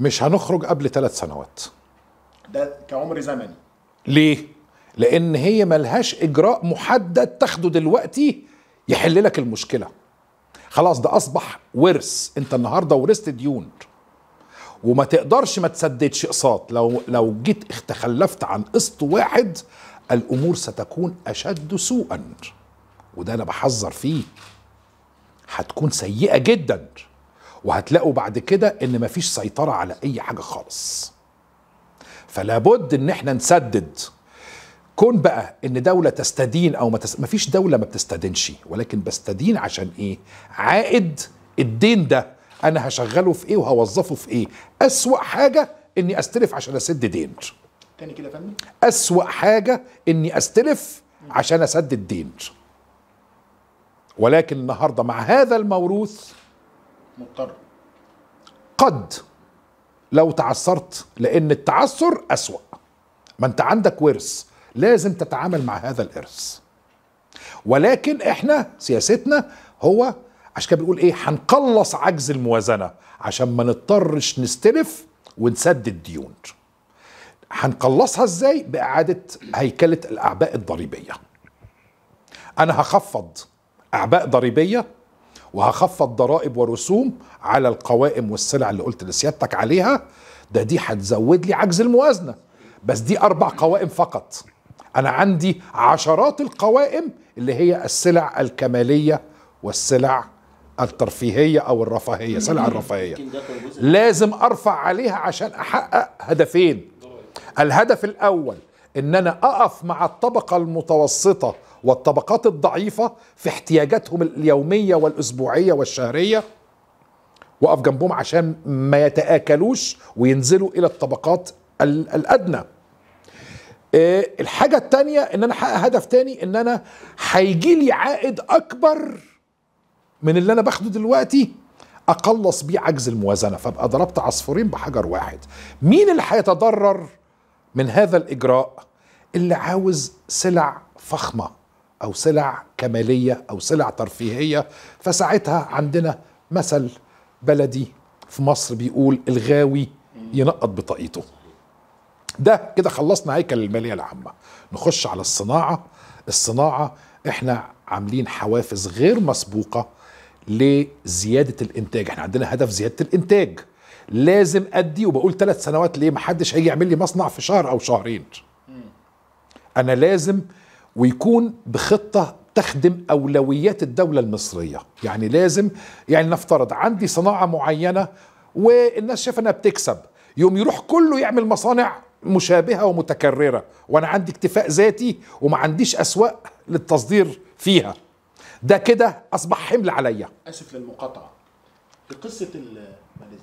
مش هنخرج قبل ثلاث سنوات. ده كعمر زمني. ليه؟ لأن هي ملهاش إجراء محدد تاخده دلوقتي يحل لك المشكلة. خلاص ده أصبح ورث. أنت النهاردة ورثت ديون. وما تقدرش ما تسددش أقساط. لو لو جيت تخلفت عن قسط واحد الأمور ستكون أشد سوءا. وده أنا بحذر فيه. هتكون سيئة جدا. وهتلاقوا بعد كده إن مفيش سيطرة على أي حاجة خالص. فلا بد إن إحنا نسدد. كون بقى إن دولة تستدين أو ما تس... مفيش دولة ما بتستدينش ولكن بستدين عشان إيه؟ عائد الدين ده أنا هشغله في إيه وهوظفه في إيه؟ أسوأ حاجة إني أستلف عشان أسد دين. تاني كده فندم. أسوأ حاجة إني أستلف عشان اسدد دين ولكن النهارده مع هذا الموروث مضطر. قد لو تعثرت لأن التعثر أسوأ. ما أنت عندك ورث لازم تتعامل مع هذا الإرث. ولكن إحنا سياستنا هو عشان كده بنقول إيه هنقلص عجز الموازنة عشان ما نضطرش نستلف ونسدد ديون هنقلصها إزاي؟ بإعادة هيكلة الأعباء الضريبية. أنا هخفض أعباء ضريبية وهخفض ضرائب ورسوم على القوائم والسلع اللي قلت لسيادتك عليها. ده دي هتزود لي عجز الموازنة. بس دي أربع قوائم فقط. أنا عندي عشرات القوائم اللي هي السلع الكمالية والسلع الترفيهية أو الرفاهية سلع الرفاهية. لازم أرفع عليها عشان أحقق هدفين. الهدف الأول إن أنا أقف مع الطبقة المتوسطة والطبقات الضعيفة في احتياجاتهم اليومية والأسبوعية والشهرية وأقف جنبهم عشان ما يتآكلوش وينزلوا إلى الطبقات ال- الأدنى. آه، الحاجة التانية إن أنا أحقق هدف تاني إن أنا هيجي لي عائد أكبر من اللي أنا باخده دلوقتي أقلص بيه عجز الموازنة. فأبقى ضربت عصفورين بحجر واحد. مين اللي هيتضرر من هذا الإجراء؟ اللي عاوز سلع فخمة. أو سلع كمالية أو سلع ترفيهية فساعتها عندنا مثل بلدي في مصر بيقول الغاوي ينقط بطاقيته. ده كده خلصنا هيكل المالية العامة. نخش على الصناعة. الصناعة إحنا عاملين حوافز غير مسبوقة لزيادة الإنتاج. إحنا عندنا هدف زيادة الإنتاج. لازم أدي وبقول ثلاث سنوات ليه؟ محدش هيجي يعمل لي مصنع في شهر أو شهرين. أنا لازم ويكون بخطة تخدم أولويات الدولة المصرية. يعني لازم يعني نفترض عندي صناعة معينة والناس شايفة إنها بتكسب يوم يروح كله يعمل مصانع مشابهة ومتكررة وأنا عندي اكتفاء ذاتي وما عنديش أسواق للتصدير فيها. ده كده أصبح حمل عليا. آسف للمقاطعة. في معلش